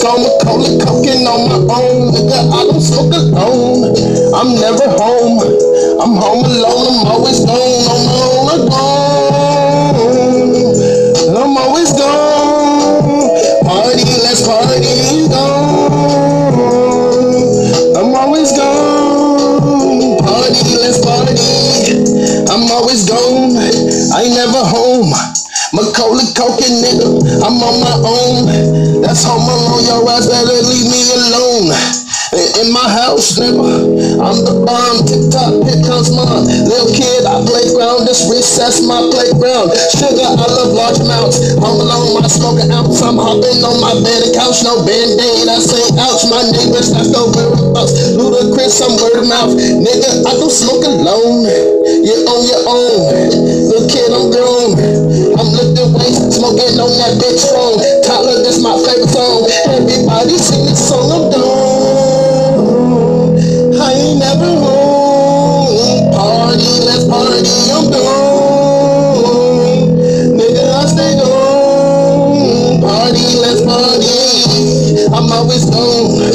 I'm gone with cola coking on my own. Nigga, I don't smoke alone. I'm never home. I'm home alone. I'm always gone on my own. I'm always gone. Party, let's party, gone. I'm always gone. Party, let's party. I'm always gone. I never home. Macaulay Culkin, nigga. I'm on my own. That's home alone. Your ass better leave me alone. In my house, nigga. I'm the bomb. TikTok, here comes my little kid. I playground. This recess, my playground. Sugar, I love large amounts. Home alone, smoke an ounce. I'm hopping on my bed and couch. No band-aid. I say ouch. My neighbors, that's no whereabouts. Ludacris, I'm word of mouth. Nigga, I don't smoke alone. You're on your own. Little kid, I'm grown. I'm lifting weights, smoking on that bitch phone. Favorite song. Everybody sing this song, I'm done. I ain't never home. Party, let's party, I'm done. Nigga, I stay gone. Party, let's party. I'm always gone.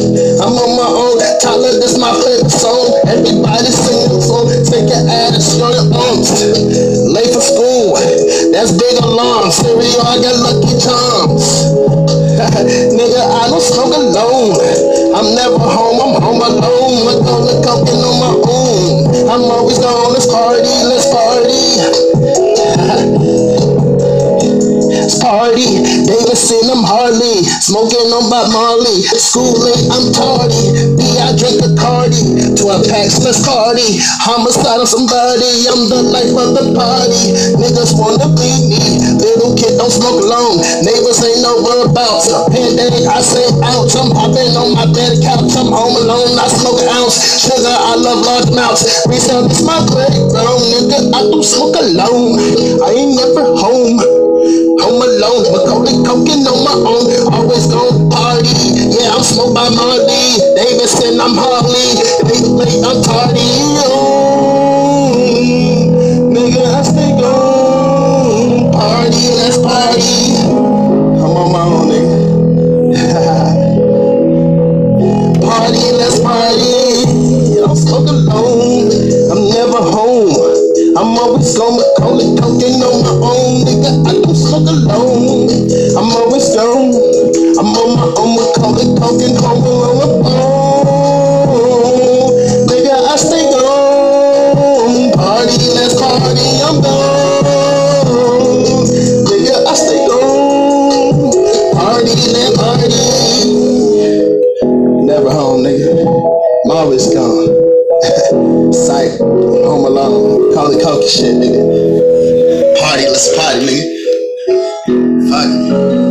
Party, Davidson, I'm Harley. Smoking on Bob Marley. School late, I'm tardy. B, I drink a cardi. 12 packs, let's party. Homicide on somebody. I'm the life of the party. Niggas wanna be me. Little kid don't smoke alone. Neighbors ain't no whereabouts. Pandemic, I say ouch. I'm hopping on my bed couch. I'm home alone. I smoke an ounce. Sugar, I love large amounts. Resell this my playground. Nigga, I don't smoke alone. I ain't never home. Home alone, coking on my own, always gon' party. Yeah, I'm smoked by Marley, Davidson, I'm Harley. they late, I'm tardy. Oh, nigga, I stay gone. Party, let's party. I'm on my own, nigga. party, let's party. I'm smoke alone. I'm never home. I'm always gone Macaulay Culkin on alone. I'm always gone. I'm on my own Macaulay Culkin home alone. Oh, nigga, I stay gone. Party, let's party. I'm gone. Nigga, I stay gone. Party, let's party. Never home, nigga. I'm always gone. Psych, home alone. Call it coke shit, nigga. Party, let's party, nigga. 爱你。